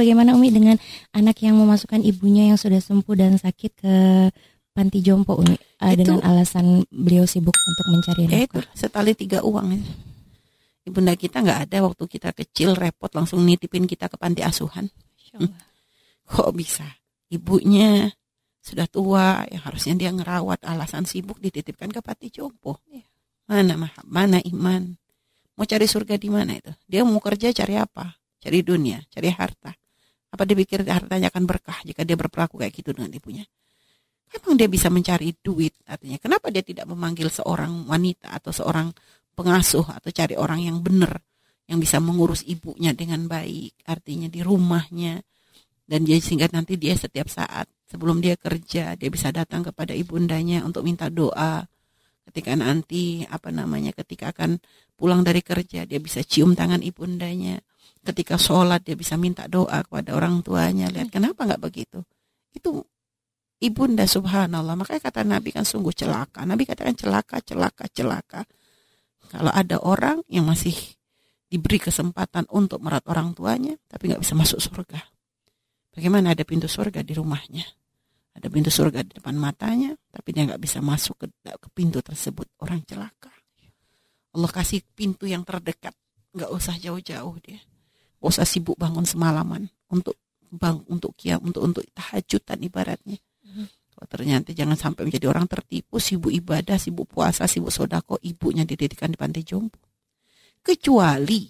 bagaimana Umi dengan anak yang memasukkan ibunya yang sudah sempuh dan sakit ke panti jompo Umi? Uh, dengan alasan beliau sibuk untuk mencari ya itu setali tiga uang ya. ibunda kita nggak ada waktu kita kecil repot langsung nitipin kita ke panti asuhan. Hmm. kok bisa? Ibunya sudah tua yang harusnya dia ngerawat. Alasan sibuk dititipkan ke panti jompo. Iya. mana mana iman? Mau cari surga di mana itu? Dia mau kerja cari apa? Cari dunia, cari harta. Apa dia pikir hartanya akan berkah jika dia berperilaku kayak gitu dengan ibunya? Emang dia bisa mencari duit artinya. Kenapa dia tidak memanggil seorang wanita atau seorang pengasuh atau cari orang yang benar yang bisa mengurus ibunya dengan baik, artinya di rumahnya dan dia sehingga nanti dia setiap saat sebelum dia kerja dia bisa datang kepada ibundanya untuk minta doa ketika nanti apa namanya ketika akan pulang dari kerja dia bisa cium tangan ibundanya ketika sholat dia bisa minta doa kepada orang tuanya. Lihat kenapa nggak begitu? Itu ibunda subhanallah. Makanya kata Nabi kan sungguh celaka. Nabi katakan celaka celaka celaka. Kalau ada orang yang masih diberi kesempatan untuk merat orang tuanya tapi nggak bisa masuk surga. Bagaimana ada pintu surga di rumahnya? Ada pintu surga di depan matanya tapi dia nggak bisa masuk ke, ke pintu tersebut. Orang celaka. Allah kasih pintu yang terdekat. Nggak usah jauh-jauh dia Gak usah sibuk bangun semalaman untuk bang untuk kiam untuk untuk tahajudan ibaratnya. Hmm. Kalau ternyata jangan sampai menjadi orang tertipu sibuk ibadah, sibuk puasa, sibuk sodako, ibunya didirikan di panti jompo. Kecuali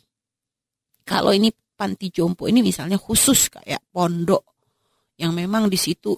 kalau ini panti jompo ini misalnya khusus kayak pondok yang memang di situ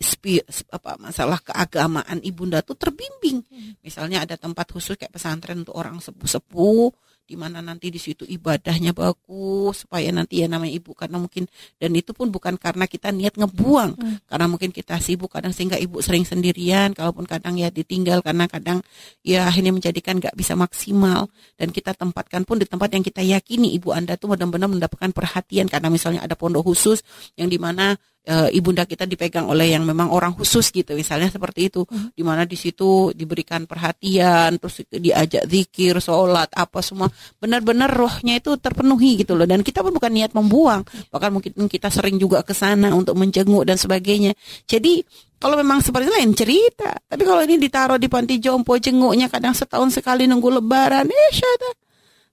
spi, apa masalah keagamaan ibunda tuh terbimbing. Hmm. Misalnya ada tempat khusus kayak pesantren untuk orang sepuh-sepuh di mana nanti di situ ibadahnya bagus supaya nanti ya namanya ibu karena mungkin dan itu pun bukan karena kita niat ngebuang. Hmm. karena mungkin kita sibuk kadang sehingga ibu sering sendirian kalaupun kadang ya ditinggal karena kadang ya akhirnya menjadikan nggak bisa maksimal. Dan kita tempatkan pun di tempat yang kita yakini ibu anda tuh benar-benar mendapatkan perhatian. Karena misalnya ada pondok khusus yang di mana e, ibunda kita dipegang oleh yang memang orang khusus gitu misalnya seperti itu. Hmm. di mana di situ diberikan perhatian terus diajak zikir sholat apa semua. Benar-benar rohnya itu terpenuhi gitu loh. Dan kita pun bukan niat membuang. Bahkan mungkin kita sering juga ke sana untuk menjenguk dan sebagainya. Jadi kalau memang seperti itu lain cerita. Tapi kalau ini ditaruh di panti jompo jenguknya kadang setahun sekali nunggu lebaran eh syada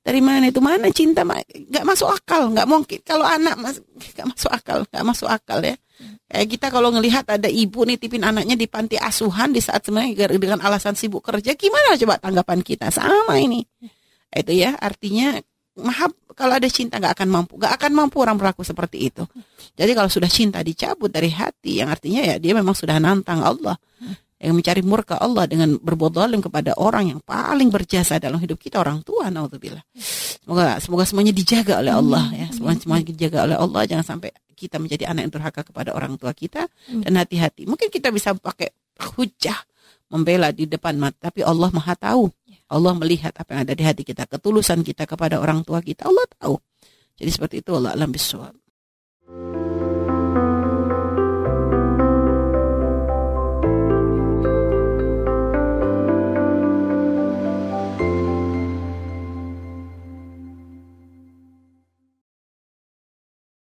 dari mana itu? Mana cinta? Nggak masuk akal. Nggak mungkin. Kalau anak mas nggak masuk akal. Nggak masuk akal ya kayak kita kalau ngelihat ada ibu nitipin anaknya di panti asuhan di saat sebenarnya dengan alasan sibuk kerja gimana coba tanggapan kita? Sama ini. Itu ya artinya maaf kalau ada cinta nggak akan mampu nggak akan mampu orang berlaku seperti itu. Jadi kalau sudah cinta dicabut dari hati yang artinya ya dia memang sudah nantang Allah. Yang mencari murka Allah dengan berbuat zalim kepada orang yang paling berjasa dalam hidup kita orang tua naudzubillah. Semoga semoga semuanya dijaga oleh Allah ya. Semuanya semuanya dijaga oleh Allah. Jangan sampai kita menjadi anak yang durhaka kepada orang tua kita dan hati-hati. Mungkin kita bisa pakai hujah membela di depan mata tapi Allah Maha tahu. Allah melihat apa yang ada di hati kita, ketulusan kita kepada orang tua kita. Allah tahu. Jadi seperti itu Allah alam bisawab.